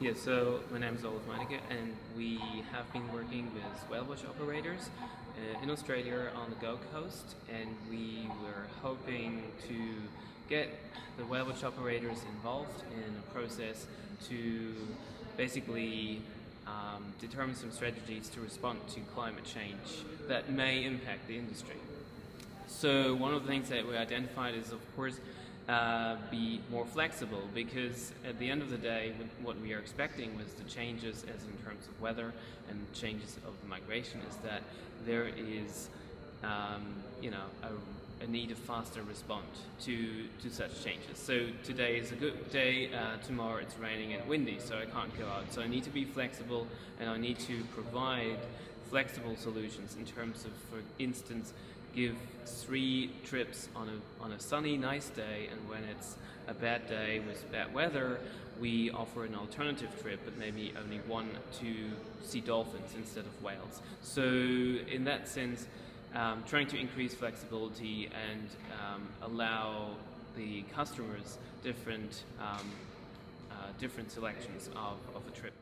Yeah, so my name is Olaf Meynecke, and we have been working with whale watch operators uh, in Australia on the Gold Coast, and we were hoping to get the whale watch operators involved in a process to basically um, determine some strategies to respond to climate change that may impact the industry. So one of the things that we identified is, of course, uh, be more flexible because at the end of the day, what we are expecting with the changes as in terms of weather and changes of the migration is that there is, um, you know, a, a, need of faster response to, to such changes. So today is a good day, uh, tomorrow it's raining and windy, so I can't go out. So I need to be flexible and I need to provide flexible solutions in terms of, for instance, give three trips on a, on a sunny, nice day, and when it's a bad day with bad weather, we offer an alternative trip, but maybe only one to see dolphins instead of whales. So, in that sense, um, trying to increase flexibility and um, allow the customers different, um, uh, different selections of, of a trip.